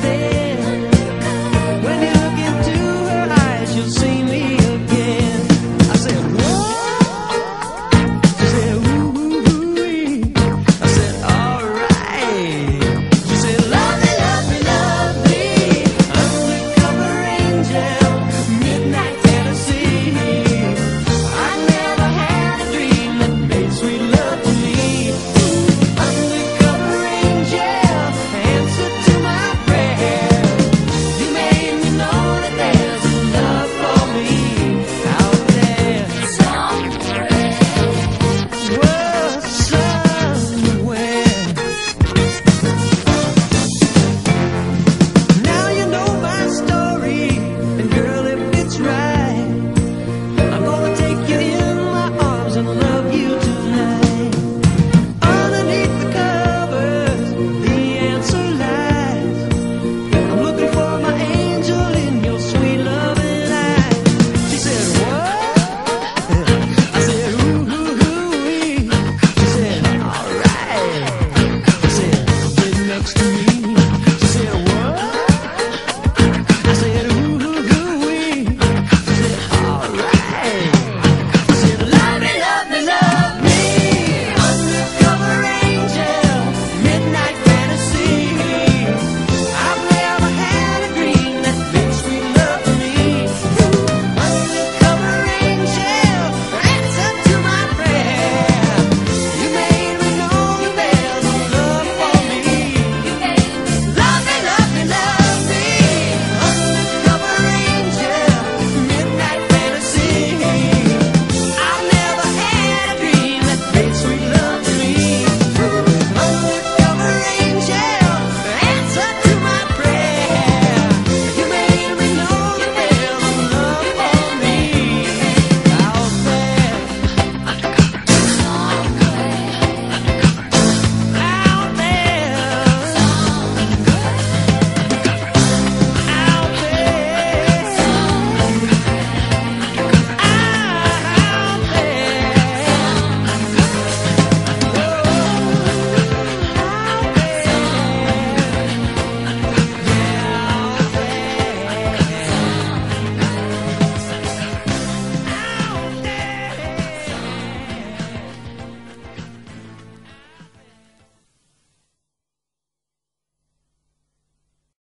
someday.